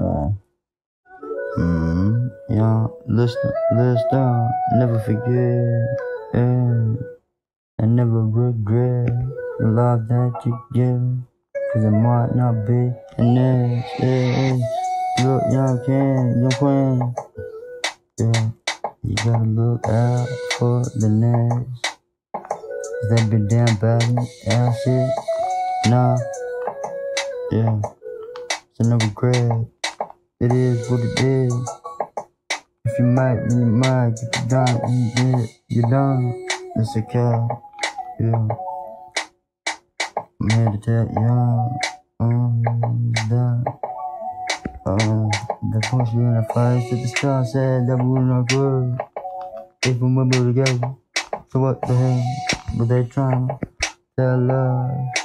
Mm, yeah, listen, listen, never forget, yeah, and never regret the love that you give. Cause it might not be the next, yeah, look, young king, young queen, yeah, you gotta look out for the next. They be damn bad, yeah, shit, nah, yeah, so no regret. It is what it is. If you might, then you might. If you don't, you did. You're done. It's okay. Yeah. I'm here to tell you. Um, the punch you in the face at the start said that we were not good. If we were together. So what the hell? But they trying to tell us.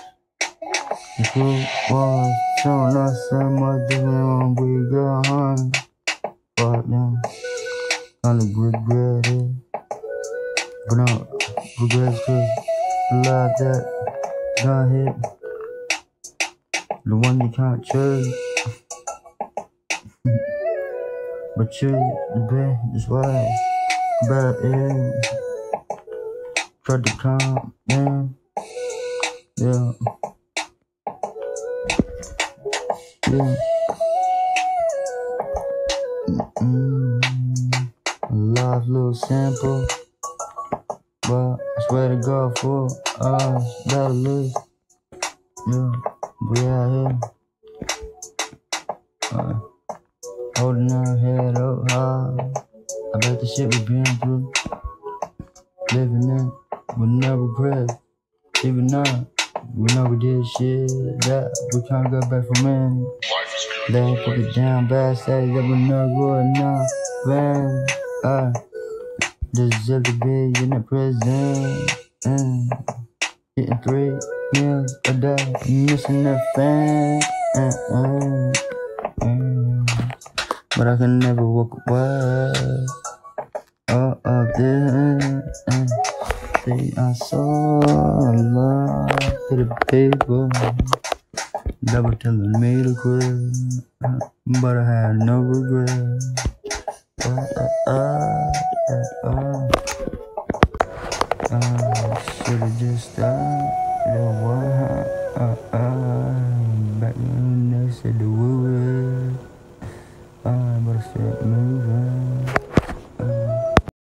The truth was showing us so much different we got home. But then, kind of regret it. But no, regret cause the love that got hit. The one you can't choose. but you, the best, that's why. But yeah, tried to calm, yeah, yeah. Yeah. Mm, love little sample, but I swear to God for us that live. Yeah, we out here. Uh, holding our head up high. Bet the shit we've been through. Living in with no regrets. Even now, we know we did shit that we can't go back from in. They put it down bad, say that we no good enough. Man, uh, deserve to be in a prison. Mm. Getting three meals a day, missing a fan. Uh, uh, mm. But I can never walk away. Oh, oh, this. Uh. See, I saw love They were telling me to quit, but I had no regret. Uh, uh, uh, uh, uh, should've just stopped.